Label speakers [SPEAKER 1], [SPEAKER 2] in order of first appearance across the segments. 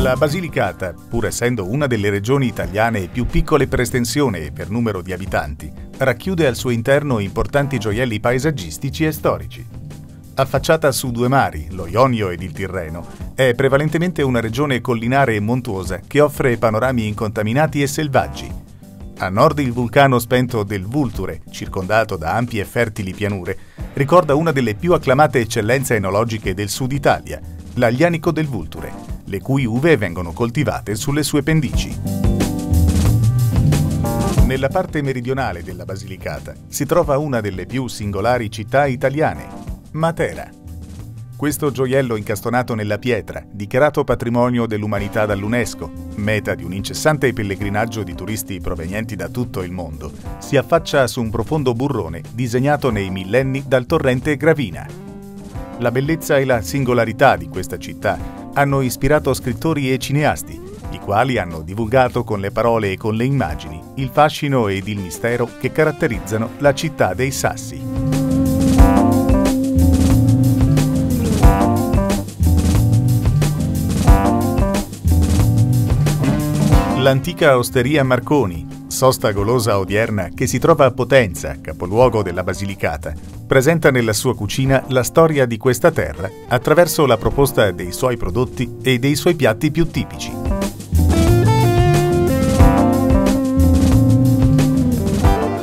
[SPEAKER 1] La Basilicata, pur essendo una delle regioni italiane più piccole per estensione e per numero di abitanti, racchiude al suo interno importanti gioielli paesaggistici e storici. Affacciata su due mari, lo Ionio ed il Tirreno, è prevalentemente una regione collinare e montuosa che offre panorami incontaminati e selvaggi. A nord il vulcano spento del Vulture, circondato da ampie e fertili pianure, ricorda una delle più acclamate eccellenze enologiche del sud Italia, l'aglianico del Vulture, le cui uve vengono coltivate sulle sue pendici. Nella parte meridionale della Basilicata si trova una delle più singolari città italiane, Matera. Questo gioiello incastonato nella pietra, dichiarato patrimonio dell'umanità dall'UNESCO, meta di un incessante pellegrinaggio di turisti provenienti da tutto il mondo, si affaccia su un profondo burrone disegnato nei millenni dal torrente Gravina. La bellezza e la singolarità di questa città hanno ispirato scrittori e cineasti, i quali hanno divulgato con le parole e con le immagini il fascino ed il mistero che caratterizzano la città dei Sassi. L'antica osteria Marconi, sosta golosa odierna che si trova a Potenza, capoluogo della Basilicata, presenta nella sua cucina la storia di questa terra attraverso la proposta dei suoi prodotti e dei suoi piatti più tipici.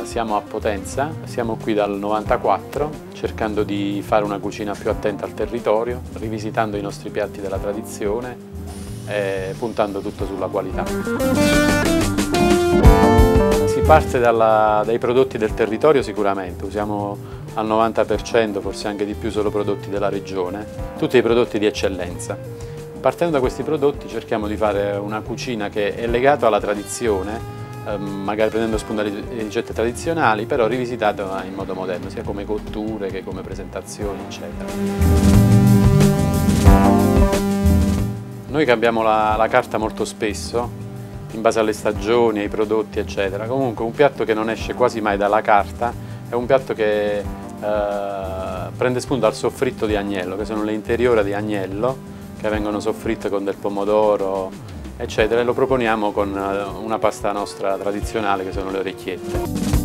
[SPEAKER 2] Siamo a Potenza, siamo qui dal 94 cercando di fare una cucina più attenta al territorio, rivisitando i nostri piatti della tradizione, eh, puntando tutto sulla qualità. Si parte dalla, dai prodotti del territorio sicuramente, usiamo al 90%, forse anche di più, solo prodotti della regione, tutti i prodotti di eccellenza. Partendo da questi prodotti cerchiamo di fare una cucina che è legata alla tradizione, ehm, magari prendendo spunto dalle ricette tradizionali, però rivisitata in modo moderno, sia come cotture che come presentazioni, eccetera. Noi cambiamo la, la, carta molto spesso, in base alle stagioni, ai prodotti, eccetera. Comunque un piatto che non esce quasi mai dalla carta è un piatto che eh, prende spunto dal soffritto di agnello, che sono le interiora di agnello, che vengono soffritte con del pomodoro, eccetera, e lo proponiamo con eh, una pasta nostra tradizionale, che sono le orecchiette.